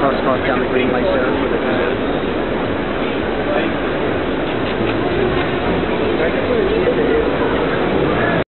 cars cross down the green light there.